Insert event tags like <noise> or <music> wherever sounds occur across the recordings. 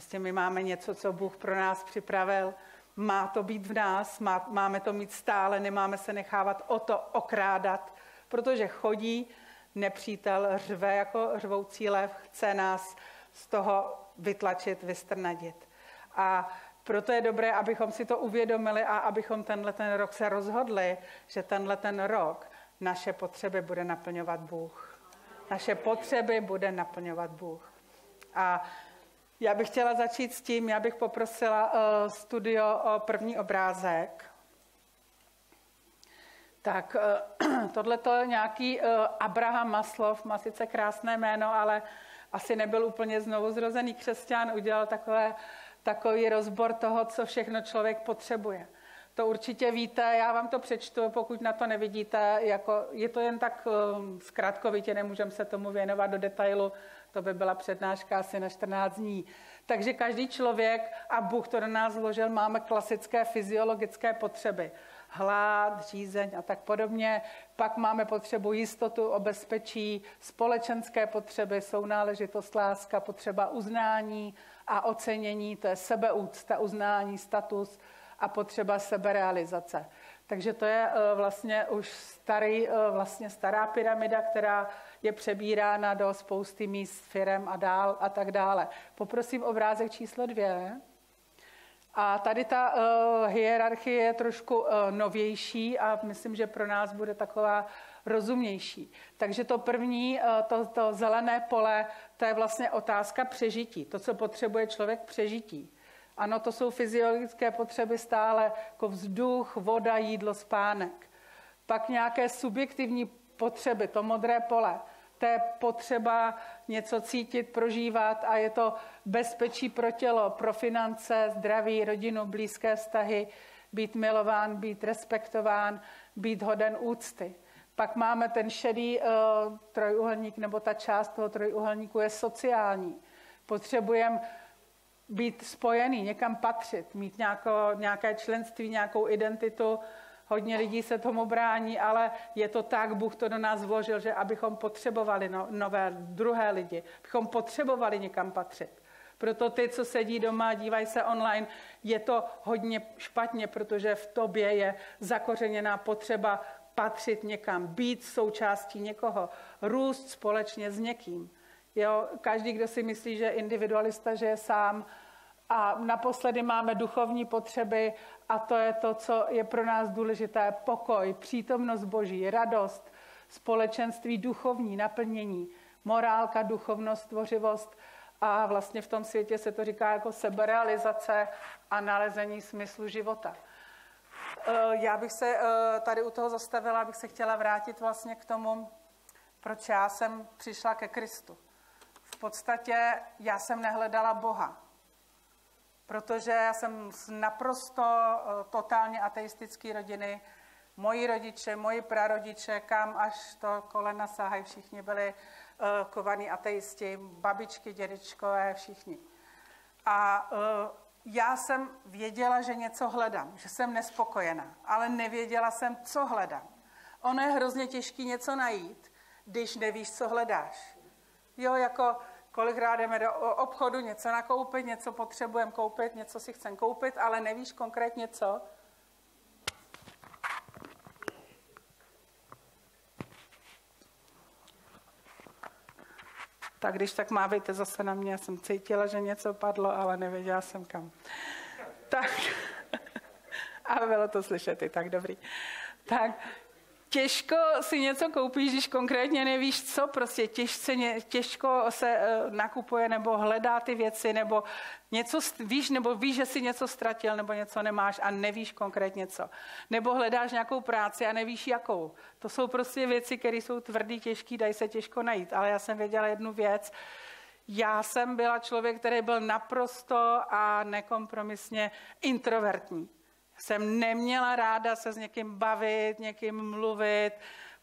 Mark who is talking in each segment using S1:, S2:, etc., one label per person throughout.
S1: Prostě my máme něco, co Bůh pro nás připravil. Má to být v nás, má, máme to mít stále, nemáme se nechávat o to okrádat, protože chodí nepřítel, řve jako řvoucí lev, chce nás z toho vytlačit, vystrnadit. A proto je dobré, abychom si to uvědomili a abychom tenhle ten rok se rozhodli, že tenhle ten rok naše potřeby bude naplňovat Bůh. Naše potřeby bude naplňovat Bůh. A já bych chtěla začít s tím, já bych poprosila uh, studio o první obrázek. Tak uh, <clears throat> tohle to je nějaký uh, Abraham Maslov, má sice krásné jméno, ale asi nebyl úplně znovu zrozený křesťan, udělal takové, takový rozbor toho, co všechno člověk potřebuje. To určitě víte, já vám to přečtu, pokud na to nevidíte, jako, je to jen tak zkrátkovitě, nemůžeme se tomu věnovat do detailu, to by byla přednáška asi na 14 dní. Takže každý člověk, a Bůh to do nás zložil, máme klasické fyziologické potřeby. Hlad, řízeň a tak podobně. Pak máme potřebu jistotu, o bezpečí, společenské potřeby, sounáležitost, láska, potřeba uznání a ocenění, to je sebeúcta, uznání, status, a potřeba seberealizace. Takže to je eh, vlastně už starý, eh, vlastně stará pyramida, která je přebírána do spousty míst, firem a dál a tak dále. Poprosím obrázek číslo dvě. A tady ta uh, hierarchie je trošku uh, novější a myslím, že pro nás bude taková rozumnější. Takže to první, uh, to, to zelené pole, to je vlastně otázka přežití. To, co potřebuje člověk přežití. Ano, to jsou fyziologické potřeby stále, jako vzduch, voda, jídlo, spánek. Pak nějaké subjektivní potřeby, to modré pole. To je potřeba něco cítit, prožívat a je to bezpečí pro tělo, pro finance, zdraví, rodinu, blízké vztahy, být milován, být respektován, být hoden úcty. Pak máme ten šedý uh, trojuhelník, nebo ta část toho trojuhelníku je sociální. Potřebujeme být spojený, někam patřit, mít nějako, nějaké členství, nějakou identitu. Hodně lidí se tomu brání, ale je to tak, Bůh to do nás vložil, že abychom potřebovali no, nové, druhé lidi, abychom potřebovali někam patřit. Proto ty, co sedí doma, dívají se online, je to hodně špatně, protože v tobě je zakořeněná potřeba patřit někam, být součástí někoho, růst společně s někým. Jo, každý, kdo si myslí, že je individualista, že je sám. A naposledy máme duchovní potřeby a to je to, co je pro nás důležité. Pokoj, přítomnost Boží, radost, společenství duchovní, naplnění, morálka, duchovnost, tvořivost. A vlastně v tom světě se to říká jako seberealizace a nalezení smyslu života. Eh, já bych se eh, tady u toho zastavila, abych se chtěla vrátit vlastně k tomu, proč já jsem přišla ke Kristu podstatě já jsem nehledala Boha, protože já jsem z naprosto eh, totálně ateistické rodiny. Moji rodiče, moji prarodiče, kam až to kolena sahají, všichni byli kovaní ateisti, babičky, dědečkové, všichni. A uh, já jsem věděla, že něco hledám, že jsem nespokojená, ale nevěděla jsem, co hledám. Ono je hrozně těžké něco najít, když nevíš, co hledáš. Jo, jako kolikrát jdeme do obchodu něco nakoupit, něco potřebujeme koupit, něco si chcem koupit, ale nevíš konkrétně co. Tak když tak mávejte zase na mě, já jsem cítila, že něco padlo, ale nevěděla jsem kam. Tak, <laughs> a bylo to slyšet i tak dobrý. Tak, těžko si něco koupíš, když konkrétně nevíš co, prostě těžce, těžko se eh, nakupuje nebo hledá ty věci, nebo něco víš, nebo víš, že si něco ztratil, nebo něco nemáš a nevíš konkrétně co. Nebo hledáš nějakou práci a nevíš jakou. To jsou prostě věci, které jsou tvrdý, těžký, dají se těžko najít. Ale já jsem věděla jednu věc, já jsem byla člověk, který byl naprosto a nekompromisně introvertní jsem neměla ráda se s někým bavit, někým mluvit.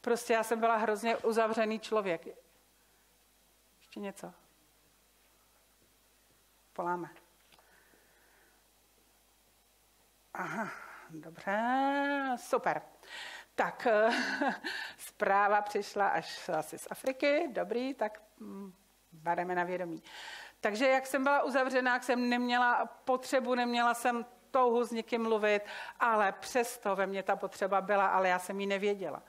S1: Prostě já jsem byla hrozně uzavřený člověk. Ještě něco? Poláme. Aha, dobře, super. Tak, <laughs> zpráva přišla až asi z Afriky, dobrý, tak mm, bereme na vědomí. Takže jak jsem byla uzavřená, jak jsem neměla potřebu, neměla jsem touhu s někým mluvit, ale přesto ve mně ta potřeba byla, ale já jsem ji nevěděla.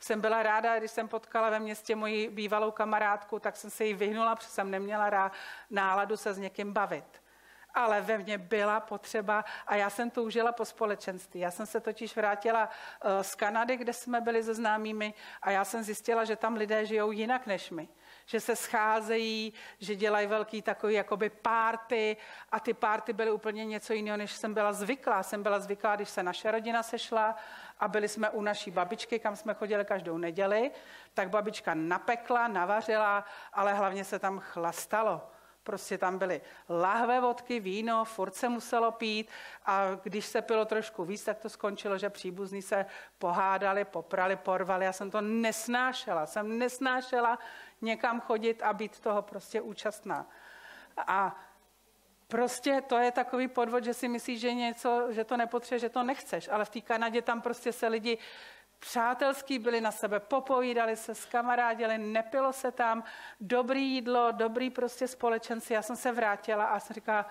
S1: Jsem byla ráda, když jsem potkala ve městě moji bývalou kamarádku, tak jsem se jí vyhnula, protože jsem neměla rá, náladu se s někým bavit ale ve mně byla potřeba a já jsem toužila po společenství. Já jsem se totiž vrátila eh, z Kanady, kde jsme byli se známými a já jsem zjistila, že tam lidé žijou jinak než my že se scházejí, že dělají velký takový jakoby párty a ty párty byly úplně něco jiného, než jsem byla zvyklá. Jsem byla zvyklá, když se naše rodina sešla a byli jsme u naší babičky, kam jsme chodili každou neděli, tak babička napekla, navařila, ale hlavně se tam chlastalo. Prostě tam byly lahve vodky, víno, furt se muselo pít a když se pilo trošku víc, tak to skončilo, že příbuzní se pohádali, poprali, porvali. Já jsem to nesnášela. Jsem nesnášela někam chodit a být toho prostě účastná. A Prostě to je takový podvod, že si myslíš, že něco, že to nepotřebuješ, že to nechceš. Ale v té Kanadě tam prostě se lidi přátelský, byli na sebe, popovídali se, s kamarádili, nepilo se tam, dobrý jídlo, dobrý prostě společenství. Já jsem se vrátila a jsem říkala,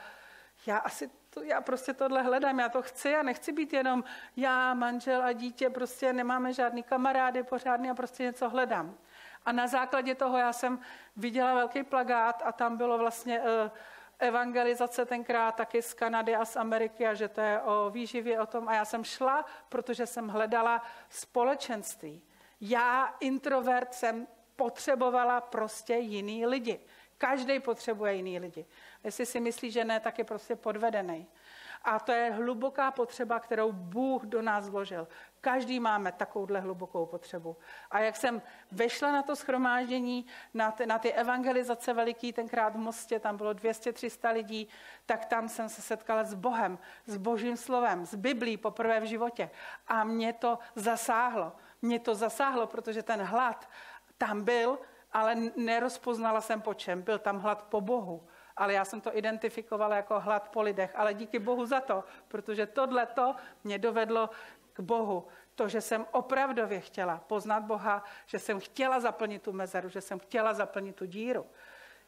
S1: já asi to, já prostě tohle hledám, já to chci, já nechci být jenom já, manžel a dítě, prostě nemáme žádný kamarády pořádný a prostě něco hledám. A na základě toho já jsem viděla velký plagát a tam bylo vlastně uh, evangelizace tenkrát taky z Kanady a z Ameriky a že to je o výživě, o tom. A já jsem šla, protože jsem hledala společenství. Já, introvert, jsem potřebovala prostě jiný lidi. Každý potřebuje jiný lidi. Jestli si myslí, že ne, tak je prostě podvedený. A to je hluboká potřeba, kterou Bůh do nás vložil. Každý máme takovouhle hlubokou potřebu. A jak jsem vešla na to schromáždění, na ty, na ty evangelizace veliký, tenkrát v Mostě, tam bylo 200-300 lidí, tak tam jsem se setkala s Bohem, s Božím slovem, s Biblí poprvé v životě. A mě to zasáhlo. Mě to zasáhlo, protože ten hlad tam byl, ale nerozpoznala jsem po čem. Byl tam hlad po Bohu ale já jsem to identifikovala jako hlad po lidech. Ale díky Bohu za to, protože tohle to mě dovedlo k Bohu. To, že jsem opravdově chtěla poznat Boha, že jsem chtěla zaplnit tu mezeru, že jsem chtěla zaplnit tu díru.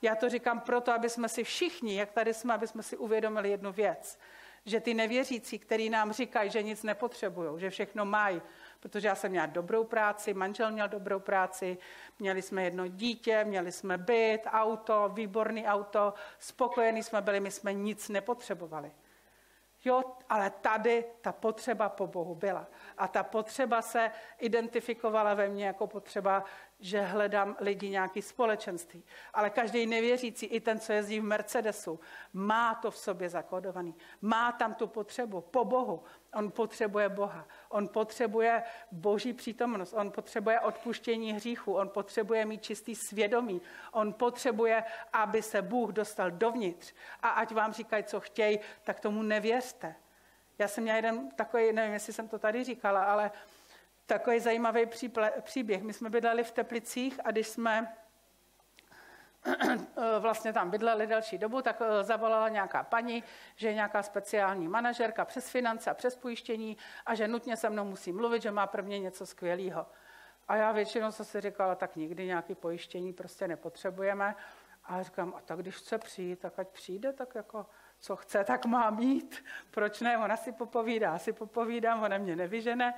S1: Já to říkám proto, aby jsme si všichni, jak tady jsme, aby jsme si uvědomili jednu věc. Že ty nevěřící, který nám říkají, že nic nepotřebují, že všechno mají, protože já jsem měla dobrou práci, manžel měl dobrou práci, měli jsme jedno dítě, měli jsme byt, auto, výborný auto, spokojení jsme byli, my jsme nic nepotřebovali. Jo, ale tady ta potřeba po Bohu byla. A ta potřeba se identifikovala ve mně jako potřeba, že hledám lidi nějaký společenství. Ale každý nevěřící, i ten, co jezdí v Mercedesu, má to v sobě zakodovaný. Má tam tu potřebu po Bohu. On potřebuje Boha. On potřebuje boží přítomnost. On potřebuje odpuštění hříchu. On potřebuje mít čistý svědomí. On potřebuje, aby se Bůh dostal dovnitř. A ať vám říkají, co chtějí, tak tomu nevěřte. Já jsem měla jeden takový, nevím, jestli jsem to tady říkala, ale takový zajímavý příběh. My jsme bydleli v Teplicích a když jsme <clears throat> vlastně tam bydleli další dobu, tak eh, zavolala nějaká paní, že je nějaká speciální manažerka přes finance a přes pojištění a že nutně se mnou musí mluvit, že má pro mě něco skvělého. A já většinou jsem si říkala, tak nikdy nějaké pojištění prostě nepotřebujeme. A říkám, a tak když chce přijít, tak ať přijde, tak jako co chce, tak má mít. Proč ne? Ona si popovídá, si popovídám, ona mě nevyžene.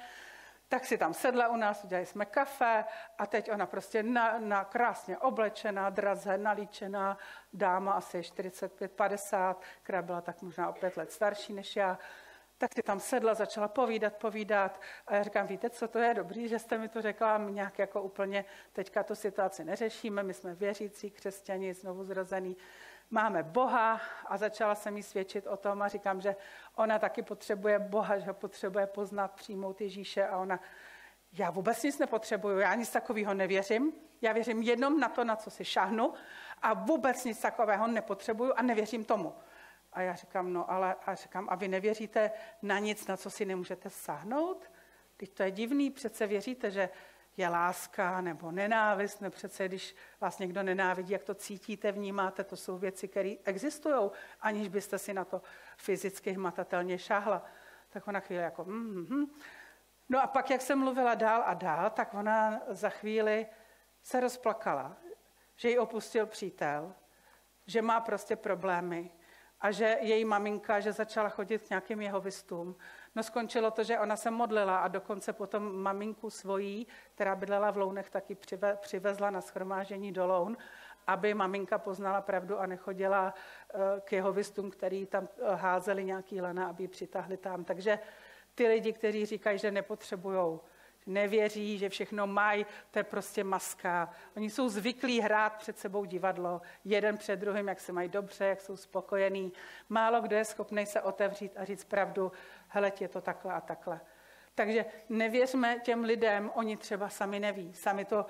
S1: Tak si tam sedla u nás, udělali jsme kafe a teď ona prostě na, na krásně oblečená, draze, nalíčená, dáma asi 45-50, která byla tak možná o pět let starší než já, tak si tam sedla, začala povídat, povídat a já říkám, víte, co to je? Dobrý, že jste mi to řekla, my nějak jako úplně teďka tu situaci neřešíme, my jsme věřící, křesťani, znovu zrozený, máme Boha a začala jsem jí svědčit o tom a říkám, že ona taky potřebuje Boha, že ho potřebuje poznat, přijmout Ježíše a ona, já vůbec nic nepotřebuju, já nic takového nevěřím, já věřím jenom na to, na co si šahnu a vůbec nic takového nepotřebuju a nevěřím tomu. A já říkám, no ale, a říkám, a vy nevěříte na nic, na co si nemůžete sáhnout? Teď to je divný, přece věříte, že je láska nebo nenávist, nebo přece když vás někdo nenávidí, jak to cítíte, vnímáte, to jsou věci, které existují, aniž byste si na to fyzicky hmatatelně šáhla. Tak ona chvíli jako, mm-hmm. No a pak, jak jsem mluvila dál a dál, tak ona za chvíli se rozplakala, že ji opustil přítel, že má prostě problémy a že její maminka, že začala chodit k nějakým jeho vystům. No skončilo to, že ona se modlila a dokonce potom maminku svojí, která bydlela v Lounech, taky přivezla na schromážení do Loun, aby maminka poznala pravdu a nechodila eh, k jeho vystům, který tam eh, házeli nějaký lana, aby ji přitáhli tam. Takže ty lidi, kteří říkají, že nepotřebují nevěří, že všechno mají, to je prostě maska. Oni jsou zvyklí hrát před sebou divadlo, jeden před druhým, jak se mají dobře, jak jsou spokojení. Málo kdo je schopný se otevřít a říct pravdu, hele, je to takhle a takhle. Takže nevěřme těm lidem, oni třeba sami neví, sami to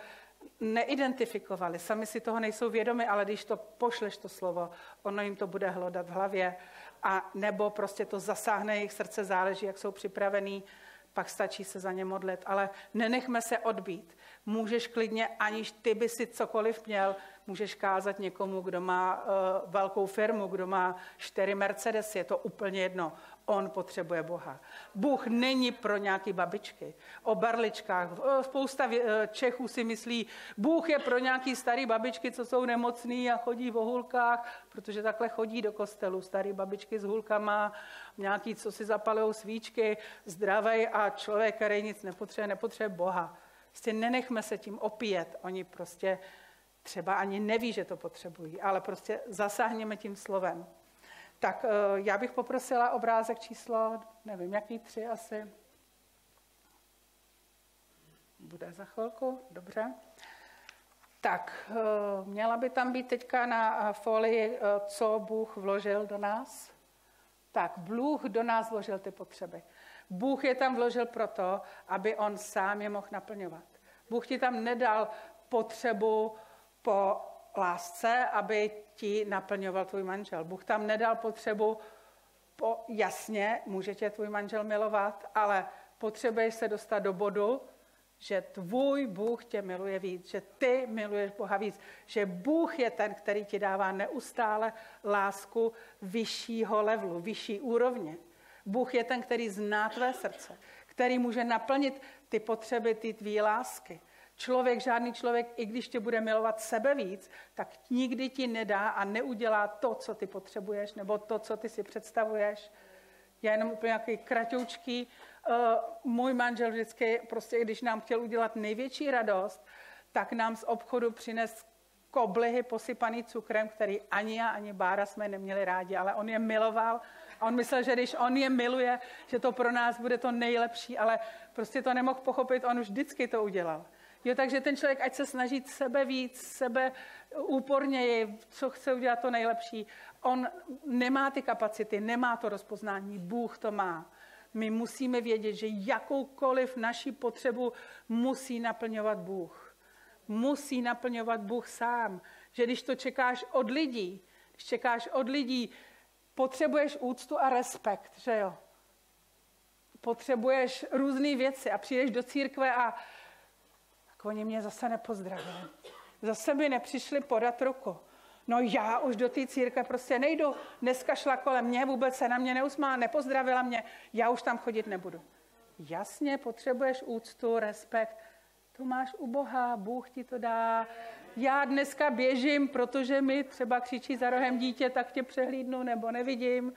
S1: neidentifikovali, sami si toho nejsou vědomi, ale když to pošleš to slovo, ono jim to bude hlodat v hlavě a nebo prostě to zasáhne jejich srdce, záleží, jak jsou připravení pak stačí se za ně modlit. Ale nenechme se odbít. Můžeš klidně, aniž ty by si cokoliv měl, můžeš kázat někomu, kdo má uh, velkou firmu, kdo má čtyři Mercedes, je to úplně jedno. On potřebuje Boha. Bůh není pro nějaké babičky. O barličkách. Spousta eh, Čechů si myslí, Bůh je pro nějaké staré babičky, co jsou nemocný a chodí v hulkách, protože takhle chodí do kostelu. Staré babičky s hulkama, nějaký, co si zapalují svíčky, zdravý a člověk, který nic nepotřebuje, nepotřebuje Boha. Prostě nenechme se tím opíjet. Oni prostě třeba ani neví, že to potřebují, ale prostě zasáhněme tím slovem. Tak eh, já bych poprosila obrázek číslo, nevím, jaký tři asi. Bude za chvilku, dobře. Tak, eh, měla by tam být teďka na folii, eh, co Bůh vložil do nás. Tak, Bůh do nás vložil ty potřeby. Bůh je tam vložil proto, aby on sám je mohl naplňovat. Bůh ti tam nedal potřebu po lásce, aby ti naplňoval tvůj manžel. Bůh tam nedal potřebu po, jasně, může tě tvůj manžel milovat, ale potřebuješ se dostat do bodu, že tvůj Bůh tě miluje víc, že ty miluješ Boha víc, že Bůh je ten, který ti dává neustále lásku vyššího levelu, vyšší úrovně. Bůh je ten, který zná tvé srdce, který může naplnit ty potřeby, ty tvý lásky. Člověk, žádný člověk, i když tě bude milovat sebe víc, tak nikdy ti nedá a neudělá to, co ty potřebuješ, nebo to, co ty si představuješ. Já jenom úplně nějaký kratoučký. Uh, můj manžel vždycky, prostě když nám chtěl udělat největší radost, tak nám z obchodu přines koblihy posypaný cukrem, který ani já, ani Bára jsme neměli rádi, ale on je miloval a on myslel, že když on je miluje, že to pro nás bude to nejlepší, ale prostě to nemohl pochopit, on už vždycky to udělal. Jo, takže ten člověk, ať se snaží sebe víc, sebe úporněji, co chce udělat to nejlepší. On nemá ty kapacity, nemá to rozpoznání, Bůh to má. My musíme vědět, že jakoukoliv naši potřebu musí naplňovat Bůh. Musí naplňovat Bůh sám. Že když to čekáš od lidí, když čekáš od lidí, potřebuješ úctu a respekt, že jo? Potřebuješ různé věci a přijdeš do církve a tak oni mě zase nepozdravili. Zase mi nepřišli podat ruku. No já už do té církve prostě nejdu. Dneska šla kolem mě, vůbec se na mě neusmá, nepozdravila mě. Já už tam chodit nebudu. Jasně, potřebuješ úctu, respekt. To máš u Boha, Bůh ti to dá. Já dneska běžím, protože mi třeba křičí za rohem dítě, tak tě přehlídnu nebo nevidím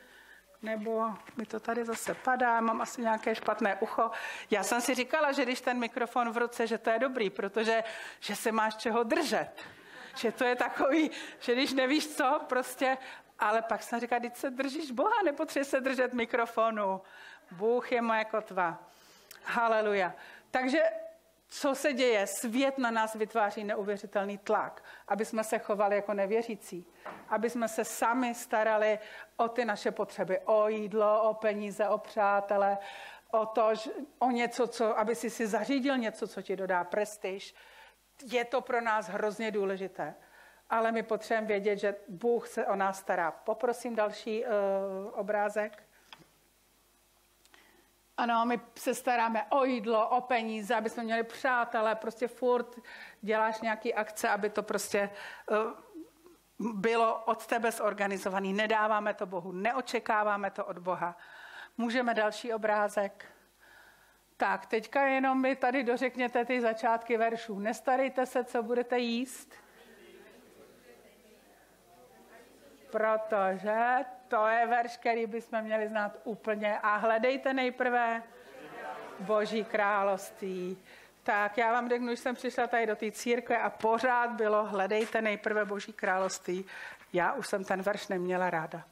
S1: nebo mi to tady zase padá, mám asi nějaké špatné ucho. Já jsem si říkala, že když ten mikrofon v ruce, že to je dobrý, protože že se máš čeho držet. Že to je takový, že když nevíš co, prostě, ale pak jsem říkala, když se držíš Boha, nepotřebuješ se držet mikrofonu. Bůh je moje kotva. Haleluja. Takže co se děje? Svět na nás vytváří neuvěřitelný tlak, aby jsme se chovali jako nevěřící, aby jsme se sami starali o ty naše potřeby, o jídlo, o peníze, o přátele, o to, o něco, co, aby si si zařídil něco, co ti dodá prestiž. Je to pro nás hrozně důležité. Ale my potřebujeme vědět, že Bůh se o nás stará. Poprosím další uh, obrázek. Ano, my se staráme o jídlo, o peníze, aby jsme měli přátelé, prostě furt děláš nějaký akce, aby to prostě uh, bylo od tebe zorganizovaný. Nedáváme to Bohu, neočekáváme to od Boha. Můžeme další obrázek. Tak, teďka jenom mi tady dořekněte ty začátky veršů. Nestarejte se, co budete jíst. protože to je verš, který bychom měli znát úplně. A hledejte nejprve Boží království. Tak já vám řeknu, že jsem přišla tady do té církve a pořád bylo, hledejte nejprve Boží království. Já už jsem ten verš neměla ráda.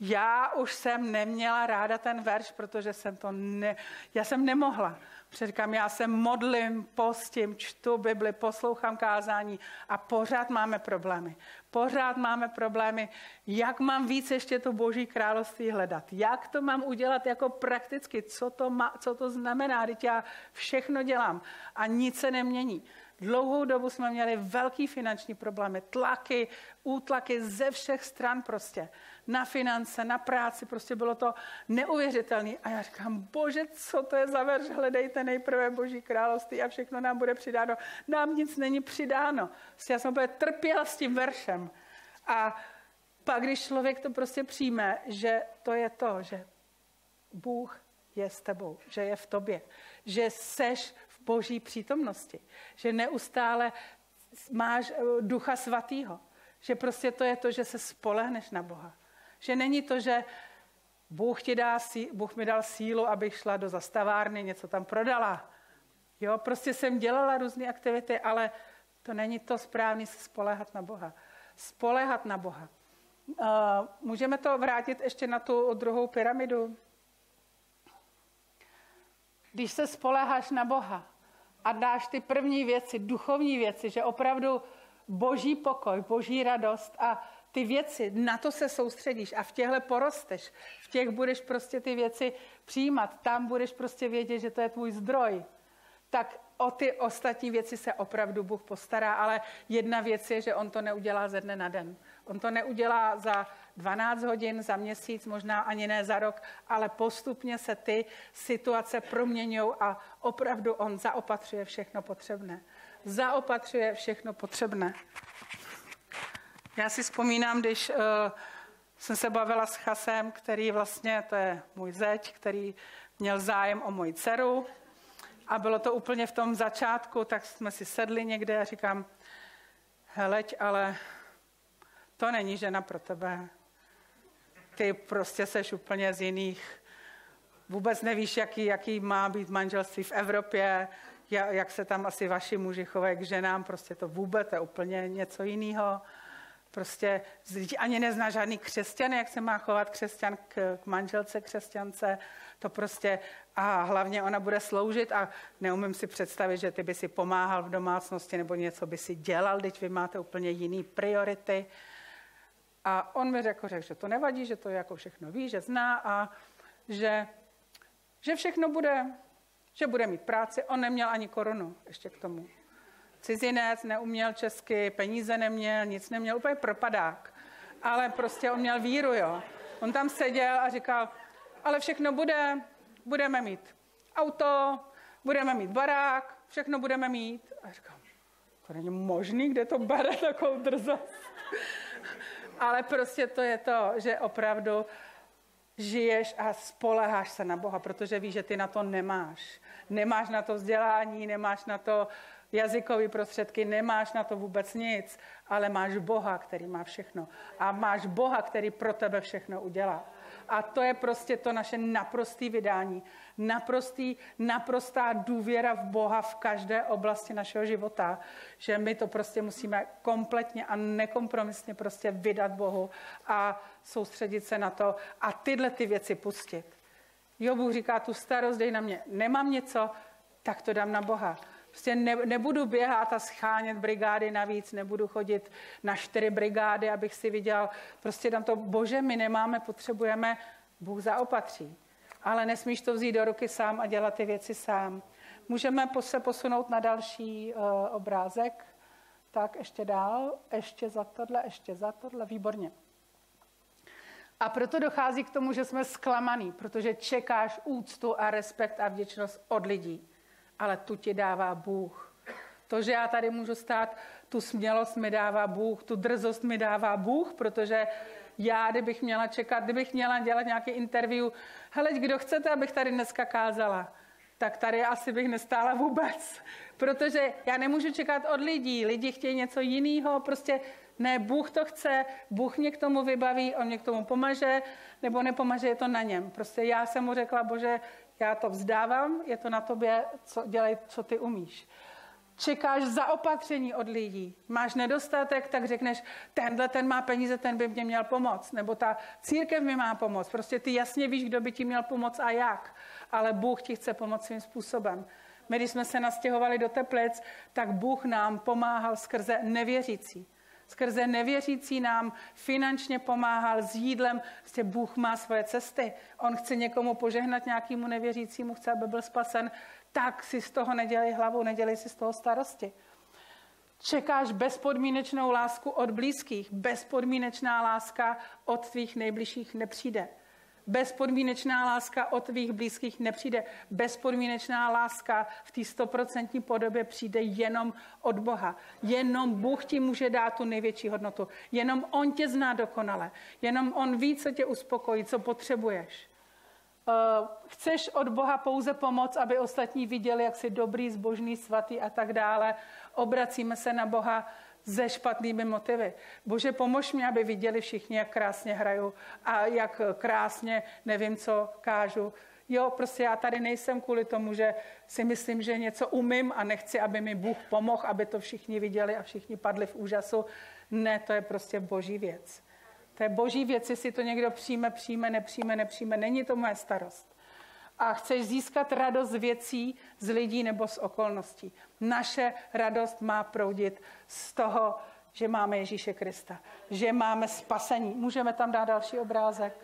S1: Já už jsem neměla ráda ten verš, protože jsem to ne, já jsem nemohla. Říkám, já se modlím, postím, čtu Bibli, poslouchám kázání a pořád máme problémy. Pořád máme problémy, jak mám víc ještě to boží království hledat. Jak to mám udělat jako prakticky, co to, má, co to znamená, když já všechno dělám a nic se nemění. Dlouhou dobu jsme měli velký finanční problémy, tlaky, útlaky ze všech stran prostě. Na finance, na práci, prostě bylo to neuvěřitelné. A já říkám, bože, co to je za verš, hledejte nejprve Boží království a všechno nám bude přidáno. Nám nic není přidáno. Prostě já jsem úplně trpěla s tím veršem. A pak, když člověk to prostě přijme, že to je to, že Bůh je s tebou, že je v tobě, že seš boží přítomnosti. Že neustále máš eh, ducha svatýho. Že prostě to je to, že se spolehneš na Boha. Že není to, že Bůh, ti dá, Bůh mi dal sílu, abych šla do zastavárny, něco tam prodala. Jo, prostě jsem dělala různé aktivity, ale to není to správné se spolehat na Boha. Spolehat na Boha. Uh, můžeme to vrátit ještě na tu druhou pyramidu. Když se spoleháš na Boha, a dáš ty první věci, duchovní věci, že opravdu boží pokoj, boží radost a ty věci, na to se soustředíš a v těchhle porosteš. V těch budeš prostě ty věci přijímat. Tam budeš prostě vědět, že to je tvůj zdroj. Tak o ty ostatní věci se opravdu Bůh postará, ale jedna věc je, že on to neudělá ze dne na den. On to neudělá za 12 hodin, za měsíc, možná ani ne za rok, ale postupně se ty situace proměňují a opravdu on zaopatřuje všechno potřebné. Zaopatřuje všechno potřebné. Já si vzpomínám, když uh, jsem se bavila s Chasem, který vlastně, to je můj zeď, který měl zájem o moji dceru a bylo to úplně v tom začátku, tak jsme si sedli někde a říkám, heleď, ale to není žena pro tebe. Ty prostě seš úplně z jiných. Vůbec nevíš, jaký, jaký má být manželství v Evropě, jak se tam asi vaši muži chovají k ženám, prostě to vůbec je úplně něco jiného. Prostě ani nezná žádný křesťan, jak se má chovat křesťan k, k manželce křesťance. To prostě, a hlavně ona bude sloužit a neumím si představit, že ty by si pomáhal v domácnosti nebo něco by si dělal, teď vy máte úplně jiný priority. A on mi řekl, že to nevadí, že to jako všechno ví, že zná a že, že všechno bude, že bude mít práci. On neměl ani korunu ještě k tomu. Cizinec, neuměl česky, peníze neměl, nic neměl, úplně propadák. Ale prostě on měl víru, jo. On tam seděl a říkal, ale všechno bude, budeme mít auto, budeme mít barák, všechno budeme mít. A říkám, to není možný, kde to bere takovou drzost ale prostě to je to, že opravdu žiješ a spoleháš se na Boha, protože víš, že ty na to nemáš. Nemáš na to vzdělání, nemáš na to jazykové prostředky, nemáš na to vůbec nic, ale máš Boha, který má všechno. A máš Boha, který pro tebe všechno udělá. A to je prostě to naše naprostý vydání. Naprostý, naprostá důvěra v Boha v každé oblasti našeho života. Že my to prostě musíme kompletně a nekompromisně prostě vydat Bohu a soustředit se na to a tyhle ty věci pustit. Jo, Bůh říká, tu starost dej na mě. Nemám něco, tak to dám na Boha. Prostě ne, nebudu běhat a schánět brigády navíc, nebudu chodit na čtyři brigády, abych si viděl. Prostě tam to, bože, my nemáme, potřebujeme, Bůh zaopatří. Ale nesmíš to vzít do ruky sám a dělat ty věci sám. Můžeme se posunout na další uh, obrázek. Tak ještě dál, ještě za tohle, ještě za tohle, výborně. A proto dochází k tomu, že jsme zklamaný, protože čekáš úctu a respekt a vděčnost od lidí ale tu ti dává Bůh. To, že já tady můžu stát, tu smělost mi dává Bůh, tu drzost mi dává Bůh, protože já, kdybych měla čekat, kdybych měla dělat nějaký interview, hele, kdo chcete, abych tady dneska kázala, tak tady asi bych nestála vůbec, protože já nemůžu čekat od lidí, lidi chtějí něco jiného, prostě Ne, Bůh to chce, Bůh mě k tomu vybaví, on mě k tomu pomaže, nebo nepomaže, je to na něm. Prostě já jsem mu řekla, bože, já to vzdávám, je to na tobě, co, dělej, co ty umíš. Čekáš za opatření od lidí. Máš nedostatek, tak řekneš, tenhle ten má peníze, ten by mě měl pomoct. Nebo ta církev mi má pomoct. Prostě ty jasně víš, kdo by ti měl pomoct a jak. Ale Bůh ti chce pomoct svým způsobem. My, když jsme se nastěhovali do Teplic, tak Bůh nám pomáhal skrze nevěřící. Skrze nevěřící nám finančně pomáhal s jídlem. Prostě Bůh má svoje cesty. On chce někomu požehnat, nějakému nevěřícímu, chce, aby byl spasen. Tak si z toho nedělej hlavu, nedělej si z toho starosti. Čekáš bezpodmínečnou lásku od blízkých. Bezpodmínečná láska od tvých nejbližších nepřijde. Bezpodmínečná láska od tvých blízkých nepřijde. Bezpodmínečná láska v té stoprocentní podobě přijde jenom od Boha. Jenom Bůh ti může dát tu největší hodnotu. Jenom On tě zná dokonale. Jenom On ví, co tě uspokojí, co potřebuješ. Uh, chceš od Boha pouze pomoc, aby ostatní viděli, jak jsi dobrý, zbožný, svatý a tak dále. Obracíme se na Boha se špatnými motivy. Bože, pomož mi, aby viděli všichni, jak krásně hraju a jak krásně nevím, co kážu. Jo, prostě já tady nejsem kvůli tomu, že si myslím, že něco umím a nechci, aby mi Bůh pomohl, aby to všichni viděli a všichni padli v úžasu. Ne, to je prostě boží věc. To je boží věc, jestli to někdo přijme, přijme, nepřijme, nepřijme. Není to moje starost a chceš získat radost z věcí, z lidí nebo z okolností. Naše radost má proudit z toho, že máme Ježíše Krista, že máme spasení. Můžeme tam dát další obrázek.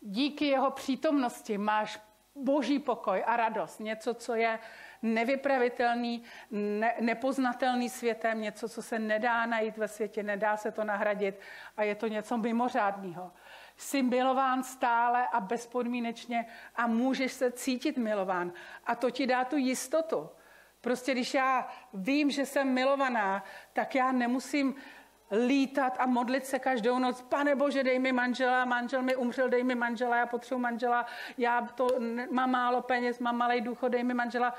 S1: Díky jeho přítomnosti máš boží pokoj a radost. Něco, co je nevypravitelný, ne, nepoznatelný světem, něco, co se nedá najít ve světě, nedá se to nahradit a je to něco mimořádného. Jsi milován stále a bezpodmínečně a můžeš se cítit milován. A to ti dá tu jistotu. Prostě když já vím, že jsem milovaná, tak já nemusím lítat a modlit se každou noc. Pane Bože, dej mi manžela, manžel mi umřel, dej mi manžela, já potřebuji manžela, já to, mám málo peněz, mám malý důchod, dej mi manžela.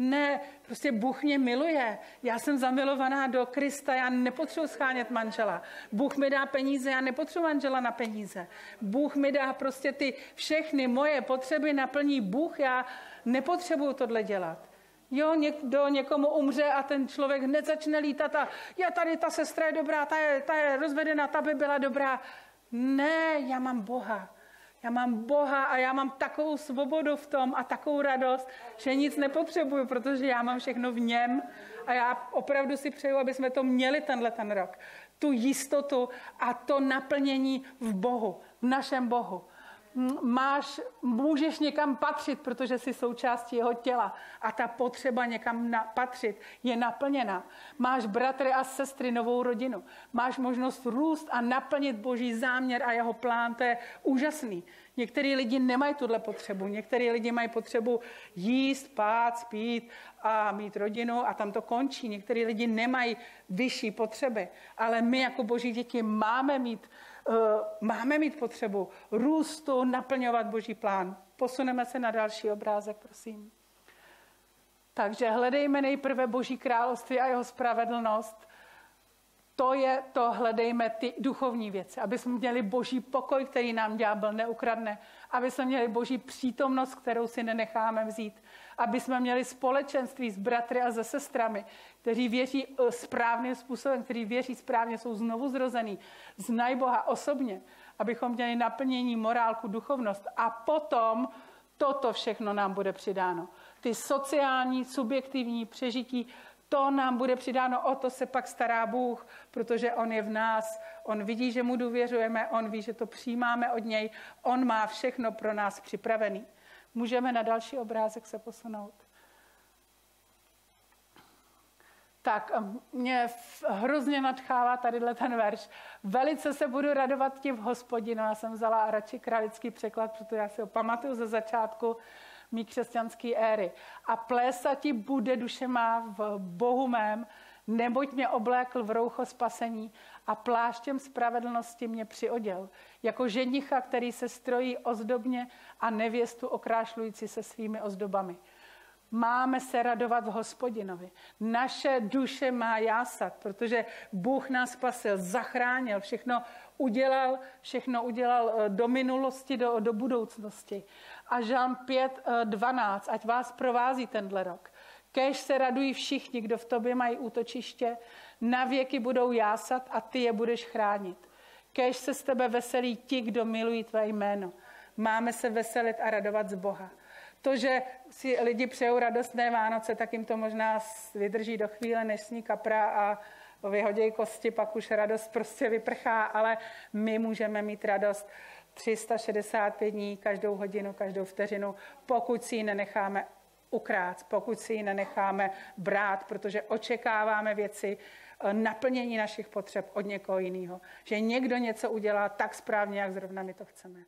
S1: Ne, prostě Bůh mě miluje. Já jsem zamilovaná do Krista, já nepotřebuji schánět manžela. Bůh mi dá peníze, já nepotřebuji manžela na peníze. Bůh mi dá prostě ty všechny moje potřeby naplní Bůh, já nepotřebuju tohle dělat. Jo, někdo někomu umře a ten člověk hned začne lítat a já tady ta sestra je dobrá, ta je, ta je rozvedená, ta by byla dobrá. Ne, já mám Boha. Já mám Boha a já mám takovou svobodu v tom a takovou radost, že nic nepotřebuju, protože já mám všechno v něm a já opravdu si přeju, aby jsme to měli tenhle ten rok. Tu jistotu a to naplnění v Bohu, v našem Bohu máš, můžeš někam patřit, protože jsi součástí jeho těla a ta potřeba někam na, patřit je naplněna. Máš bratry a sestry, novou rodinu. Máš možnost růst a naplnit boží záměr a jeho plán, to je úžasný. Některý lidi nemají tuhle potřebu. Některý lidi mají potřebu jíst, pát, spít a mít rodinu a tam to končí. Některý lidi nemají vyšší potřeby. Ale my jako boží děti máme mít máme mít potřebu růstu, naplňovat boží plán. Posuneme se na další obrázek, prosím. Takže hledejme nejprve boží království a jeho spravedlnost to je to, hledejme ty duchovní věci, aby jsme měli boží pokoj, který nám ďábel neukradne, aby jsme měli boží přítomnost, kterou si nenecháme vzít, aby jsme měli společenství s bratry a se sestrami, kteří věří eh, správným způsobem, kteří věří správně, jsou znovu zrozený, znají Boha osobně, abychom měli naplnění morálku, duchovnost a potom toto všechno nám bude přidáno. Ty sociální, subjektivní přežití to nám bude přidáno, o to se pak stará Bůh, protože On je v nás, On vidí, že mu důvěřujeme, On ví, že to přijímáme od něj, On má všechno pro nás připravený. Můžeme na další obrázek se posunout. Tak mě hrozně nadchává tadyhle ten verš. Velice se budu radovat ti v hospodinu. Já jsem vzala radši kralický překlad, protože já si ho pamatuju ze začátku mý křesťanské éry. A plésati bude duše má v Bohu mém, neboť mě oblékl v roucho spasení a pláštěm spravedlnosti mě přioděl, jako ženicha, který se strojí ozdobně a nevěstu okrášlující se svými ozdobami. Máme se radovat v hospodinovi. Naše duše má jásat, protože Bůh nás spasil, zachránil, všechno udělal, všechno udělal eh, do minulosti, do, do budoucnosti. A Žán 5, 12, ať vás provází tenhle rok. Kež se radují všichni, kdo v tobě mají útočiště, na věky budou jásat a ty je budeš chránit. Kež se z tebe veselí ti, kdo milují tvé jméno. Máme se veselit a radovat z Boha. To, že si lidi přejou radostné Vánoce, tak jim to možná vydrží do chvíle, než sní kapra a vyhodějí kosti, pak už radost prostě vyprchá, ale my můžeme mít radost 365 dní, každou hodinu, každou vteřinu, pokud si ji nenecháme ukrát, pokud si ji nenecháme brát, protože očekáváme věci, eh, naplnění našich potřeb od někoho jiného. Že někdo něco udělá tak správně, jak zrovna my to chceme.